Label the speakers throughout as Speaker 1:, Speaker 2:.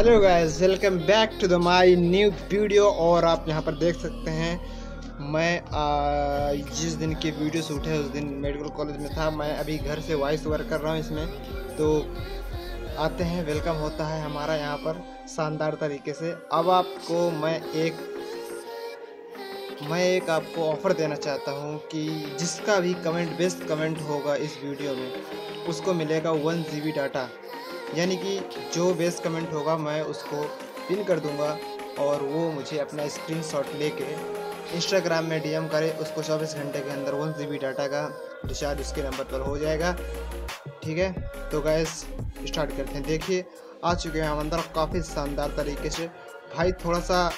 Speaker 1: Hello guys welcome back to the my new video और आप यहाँ पर देख सकते हैं मैं आ, जिस दिन की वीडियो शूट है उस दिन मेडिकल कॉलेज में था मैं अभी घर से वॉइस ओवर कर रहा हूँ इसमें तो आते हैं वेलकम होता है हमारा यहाँ पर शानदार तरीके से। अब आपको मैं एक मैं एक आपको ऑफ़र देना चाहता हूँ कि जिसका भी कमेंट बेस्ट कमेंट होगा इस वीडियो में उसको मिलेगा वन जी डाटा यानी कि जो बेस्ट कमेंट होगा, मैं उसको पिन कर दूँगा और वो मुझे अपना स्क्रीन शॉट लेके इंस्टाग्राम में डीएम करे। उसको 24 घंटे के अंदर वन जी डाटा का रिचार्ज उसके नंबर पर हो जाएगा। ठीक है? तो गैस स्टार्ट करते हैं। देखिए, आ चुके हैं हम अंदर। काफ़ी शानदार तरीके से। भाई, थोड़ा सा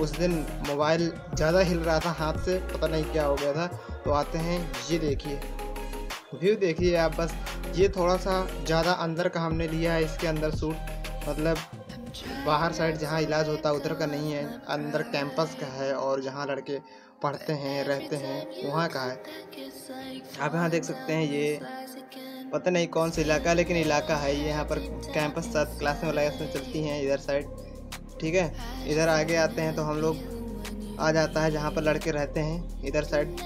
Speaker 1: उस दिन मोबाइल ज़्यादा हिल रहा था हाथ से। पता नहीं क्या हो गया था। तो आते हैं। ये देखिए। व्यू देखिए आप बस। ये थोड़ा सा ज़्यादा अंदर का हमने लिया है इसके अंदर सूट। मतलब बाहर साइड जहाँ इलाज होता है, उधर का नहीं है। अंदर कैंपस का है और जहाँ लड़के पढ़ते हैं, रहते हैं, वहाँ का है। आप यहाँ देख सकते हैं ये पता नहीं कौन सा इलाका, लेकिन इलाका है ये। यहाँ पर कैंपस साथ क्लासें में चलती हैं इधर साइड। ठीक है? इधर आगे आते हैं तो हम लोग आ जाता है जहाँ पर लड़के रहते हैं, इधर साइड।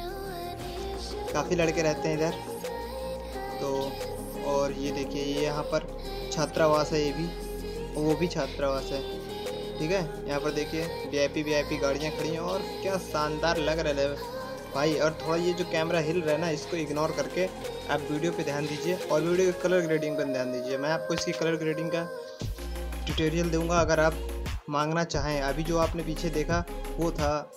Speaker 1: काफ़ी लड़के रहते हैं इधर। तो और ये देखिए, ये यहाँ पर छात्रावास है ये भी, वो भी छात्रावास है। ठीक है? यहाँ पर देखिए V I P V I P गाड़ियाँ खड़ी हैं और क्या शानदार लग रहा है भाई, और थोड़ा ये जो कैमरा हिल रहा है ना, इसको इग्नोर करके आप वीडियो पे ध्यान दीजिए और वीडियो के कलर ग्रेडिंग पर ध्यान दीजिए। मैं आपको इसकी कलर ग्रेडिंग का ट्यूटोरियल दूँगा, अगर आप मांगना चाहें। अभी जो आपने पीछे देखा, वो था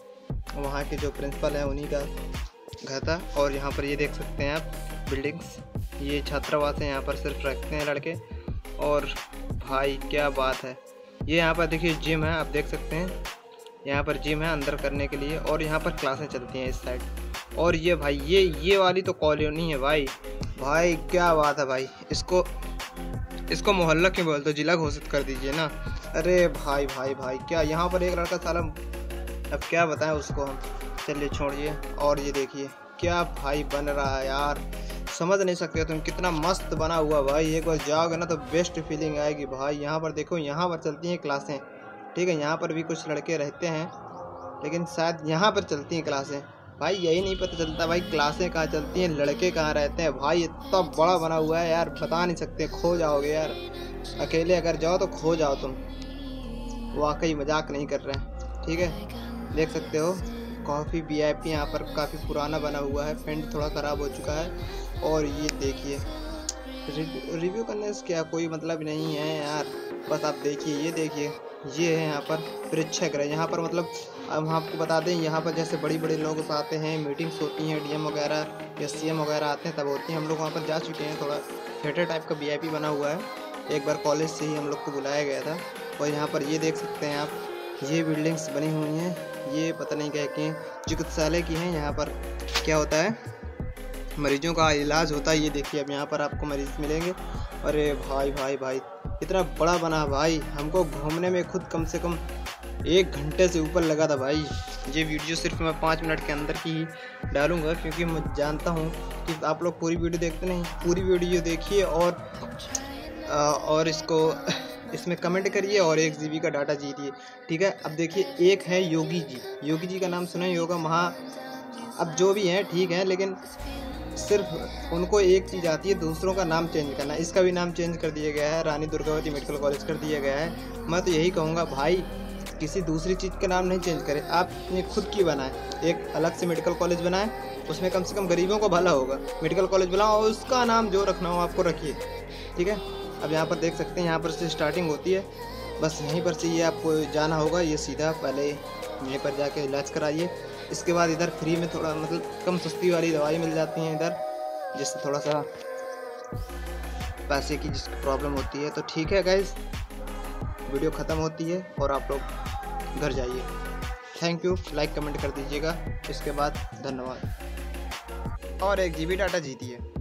Speaker 1: वहाँ के जो प्रिंसिपल हैं, उन्हीं का घर था और यहाँ पर ये देख सकते हैं आप बिल्डिंग्स ये छात्रावास है, यहाँ पर सिर्फ़ रखते हैं लड़के। और भाई, क्या बात है। ये यहाँ पर देखिए जिम है, आप देख सकते हैं। यहाँ पर जिम है अंदर करने के लिए, और यहाँ पर क्लासें चलती हैं इस साइड और ये भाई, ये ये वाली तो कॉलोनी है भाई। भाई, क्या बात है भाई। इसको इसको मोहल्ला क्यों बोलते हो? जिला घोषित कर दीजिए ना। अरे भाई भाई भाई, क्या यहाँ पर एक लड़का साला अब क्या बताएँ उसको हम? चलिए छोड़िए। और ये देखिए, क्या भाई बन रहा है यार। समझ नहीं सकते तुम कितना मस्त बना हुआ भाई। एक बार जाओगे ना तो बेस्ट फीलिंग आएगी भाई। यहाँ पर देखो, यहाँ पर चलती हैं क्लासें। ठीक है, यहाँ पर भी कुछ लड़के रहते हैं, लेकिन शायद यहाँ पर चलती हैं क्लासें। भाई, यही नहीं पता चलता भाई, क्लासें कहाँ चलती हैं, लड़के कहाँ रहते हैं। भाई, इतना बड़ा बना हुआ है यार, बता नहीं सकते। खो जाओगे यार। अकेले अगर जाओ तो खो जाओ तुम। वाकई मज़ाक नहीं कर रहे हैं। ठीक है, देख सकते हो। काफ़ी वी आई पी यहाँ पर काफ़ी पुराना बना हुआ है, पेंट थोड़ा ख़राब हो चुका है और ये देखिए। रिव्यू करने से क्या कोई मतलब नहीं है यार, बस आप देखिए, ये देखिए, ये है यहाँ पर प्रेक्षक रहे यहाँ पर मतलब हम आपको बता दें, यहाँ पर जैसे बड़ी बड़ी लोग आते हैं, मीटिंग्स होती हैं, डीएम वगैरह या सीएम वगैरह आते हैं, तब होती हैं, हम लोग वहाँ पर जा चुके हैं, थोड़ा थिएटर टाइप का वीआईपी बना हुआ है। एक बार कॉलेज से ही हम लोग को बुलाया गया था और यहाँ पर ये देख सकते हैं आप, ये बिल्डिंग्स बनी हुई हैं ये पता नहीं क्या कि चिकित्सालय की हैं, यहाँ पर क्या होता है? मरीजों का इलाज होता है, ये देखिए, अब यहाँ पर आपको मरीज़ मिलेंगे। अरे भाई भाई भाई, इतना बड़ा बना भाई, हमको घूमने में खुद कम से कम एक घंटे से ऊपर लगा था भाई। ये वीडियो सिर्फ़ मैं पाँच मिनट के अंदर की ही डालूँगा, क्योंकि मैं जानता हूँ कि आप लोग पूरी वीडियो देखते नहीं। पूरी वीडियो देखिए और और इसको इसमें कमेंट करिए और एक जीबी का डाटा जीतिए। ठीक है? अब देखिए, एक है योगी जी। योगी जी का नाम सुना ही होगा महा। अब जो भी हैं, ठीक है, लेकिन सिर्फ़ उनको एक चीज़ आती है, दूसरों का नाम चेंज करना। इसका भी नाम चेंज कर दिया गया है, रानी दुर्गावती मेडिकल कॉलेज कर दिया गया है। मैं तो यही कहूँगा, भाई, किसी दूसरी चीज़ का नाम नहीं चेंज करें। आप अपनी खुद की बनाएँ। एक अलग से मेडिकल कॉलेज बनाएँ, उसमें कम से कम गरीबों को भला होगा। मेडिकल कॉलेज बनाओ और उसका नाम जो रखना हो, आपको रखिए। ठीक है? अब यहाँ पर देख सकते हैं, यहाँ पर से स्टार्टिंग होती है। बस यहीं पर से ये आपको जाना होगा, ये सीधा पहले यहीं पर जाके इलाज कराइए। इसके बाद इधर फ्री में थोड़ा मतलब कम सस्ती वाली दवाई मिल जाती हैं इधर, जिससे थोड़ा सा पैसे की जिसकी प्रॉब्लम होती है। तो ठीक है गाइज़ वीडियो ख़त्म होती है और आप लोग घर जाइए। थैंक यू लाइक कमेंट कर दीजिएगा। इसके बाद धन्यवाद। और एक जीबी डाटा जीती है